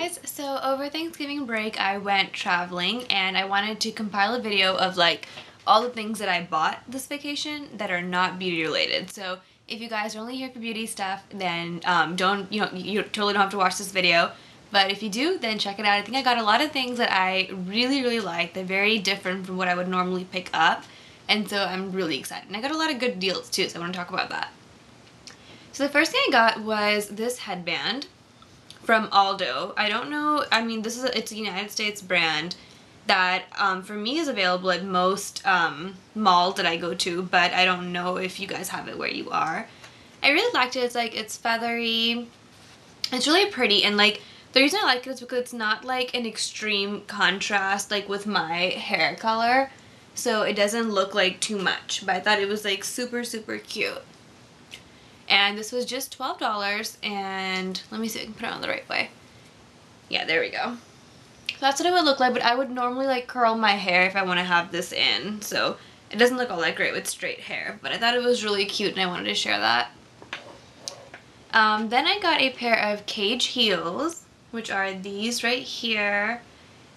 guys, so over Thanksgiving break I went traveling and I wanted to compile a video of like all the things that I bought this vacation that are not beauty related. So if you guys are only here for beauty stuff then um, don't, you know, you totally don't have to watch this video. But if you do, then check it out. I think I got a lot of things that I really, really like. They're very different from what I would normally pick up. And so I'm really excited. And I got a lot of good deals too, so I want to talk about that. So the first thing I got was this headband from Aldo. I don't know, I mean, this is a, it's a United States brand that um, for me is available at most um, malls that I go to, but I don't know if you guys have it where you are. I really liked it. It's like, it's feathery. It's really pretty and like, the reason I like it is because it's not like an extreme contrast like with my hair color. So it doesn't look like too much, but I thought it was like super, super cute. And this was just $12 and let me see if I can put it on the right way. Yeah, there we go. That's what it would look like, but I would normally like curl my hair if I want to have this in. So it doesn't look all that great with straight hair, but I thought it was really cute and I wanted to share that. Um, then I got a pair of cage heels, which are these right here.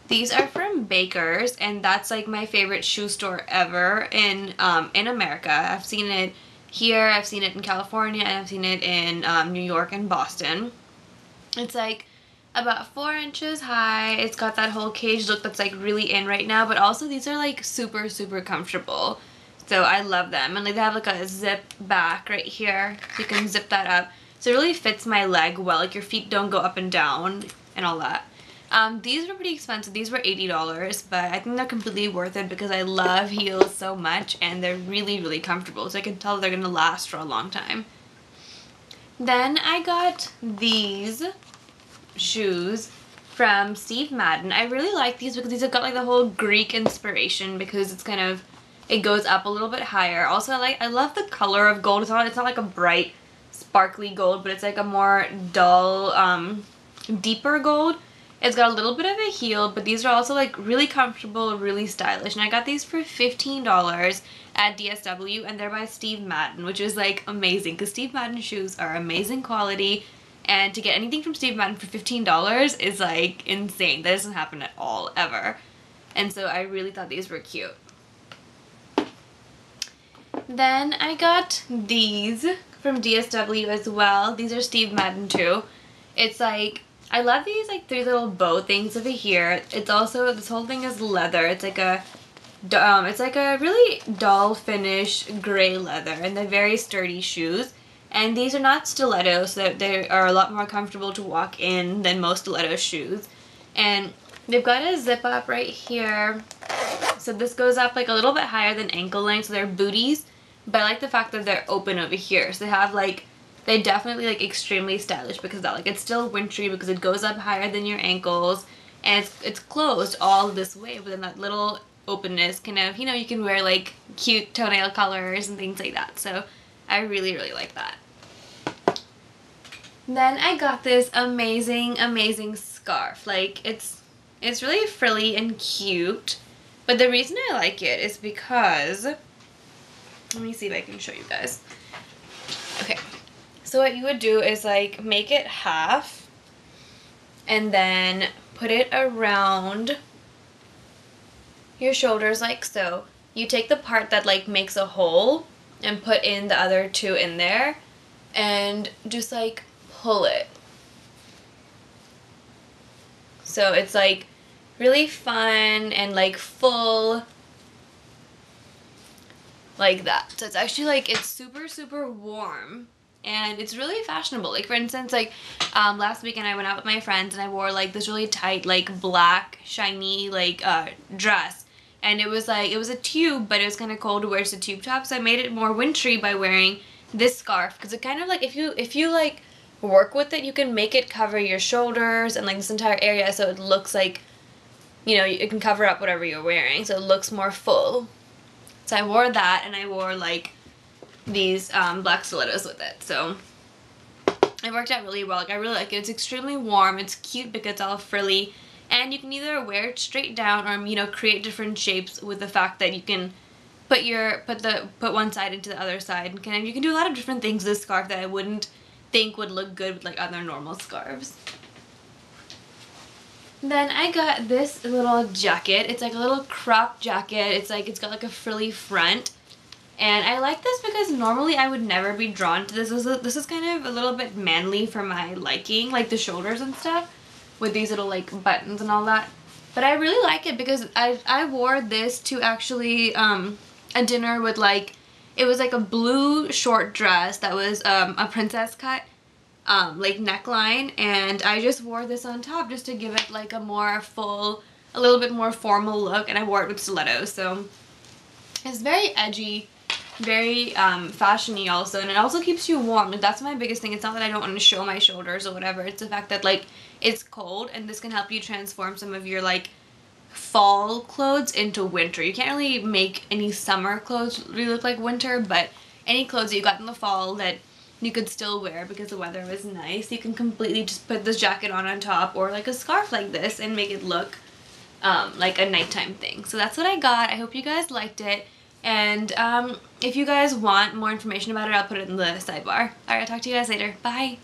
These are from Baker's, and that's like my favorite shoe store ever in um, in America. I've seen it here, I've seen it in California, and I've seen it in um, New York and Boston. It's like about four inches high. It's got that whole cage look that's like really in right now, but also these are like super, super comfortable. So I love them. And like they have like a zip back right here. So you can zip that up. So it really fits my leg well. Like your feet don't go up and down and all that. Um, these were pretty expensive. These were $80, but I think they're completely worth it because I love heels so much and they're really, really comfortable. So I can tell they're going to last for a long time. Then I got these shoes from Steve Madden. I really like these because these have got like the whole Greek inspiration because it's kind of, it goes up a little bit higher. Also, I like, I love the color of gold. It's not, it's not like a bright, sparkly gold, but it's like a more dull, um, deeper gold. It's got a little bit of a heel, but these are also like really comfortable, really stylish. And I got these for $15 at DSW and they're by Steve Madden, which is like amazing because Steve Madden shoes are amazing quality and to get anything from Steve Madden for $15 is like insane. That doesn't happen at all, ever. And so I really thought these were cute. Then I got these from DSW as well. These are Steve Madden too. It's like I love these like three little bow things over here. It's also, this whole thing is leather. It's like a, um, it's like a really dull finish gray leather and they're very sturdy shoes. And these are not stilettos, so they are a lot more comfortable to walk in than most stiletto shoes. And they've got a zip up right here. So this goes up like a little bit higher than ankle length, so they're booties. But I like the fact that they're open over here. So they have like they definitely like extremely stylish because that. Like it's still wintry because it goes up higher than your ankles and it's, it's closed all this way but then that little openness kind of you know you can wear like cute toenail colors and things like that. So I really really like that. Then I got this amazing amazing scarf. Like it's it's really frilly and cute but the reason I like it is because let me see if I can show you guys. Okay so what you would do is like make it half and then put it around your shoulders like so. You take the part that like makes a hole and put in the other two in there and just like pull it. So it's like really fun and like full like that. So it's actually like, it's super, super warm and it's really fashionable. Like for instance, like um, last weekend I went out with my friends and I wore like this really tight like black shiny like uh, dress. And it was like it was a tube but it was kind of cold to wear just a tube top so I made it more wintry by wearing this scarf. Because it kind of like if you if you like work with it you can make it cover your shoulders and like this entire area so it looks like you know it can cover up whatever you're wearing so it looks more full. So I wore that and I wore like these um, black stilettos with it. So it worked out really well. Like I really like it. It's extremely warm. It's cute because it's all frilly. And you can either wear it straight down or, you know, create different shapes with the fact that you can put your, put the, put one side into the other side. And can, you can do a lot of different things with this scarf that I wouldn't think would look good with like other normal scarves. Then I got this little jacket. It's like a little crop jacket. It's like, it's got like a frilly front. And I like this because normally I would never be drawn to this. This is, this is kind of a little bit manly for my liking, like the shoulders and stuff with these little like buttons and all that. But I really like it because I, I wore this to actually um, a dinner with like, it was like a blue short dress that was um, a princess cut um, like neckline and I just wore this on top just to give it like a more full, a little bit more formal look and I wore it with stilettos so it's very edgy, very um, fashiony also and it also keeps you warm. That's my biggest thing. It's not that I don't want to show my shoulders or whatever. It's the fact that like it's cold and this can help you transform some of your like fall clothes into winter. You can't really make any summer clothes really look like winter but any clothes that you got in the fall that you could still wear because the weather was nice. You can completely just put this jacket on on top or like a scarf like this and make it look um, like a nighttime thing. So that's what I got. I hope you guys liked it. And um, if you guys want more information about it, I'll put it in the sidebar. Alright, I'll talk to you guys later. Bye!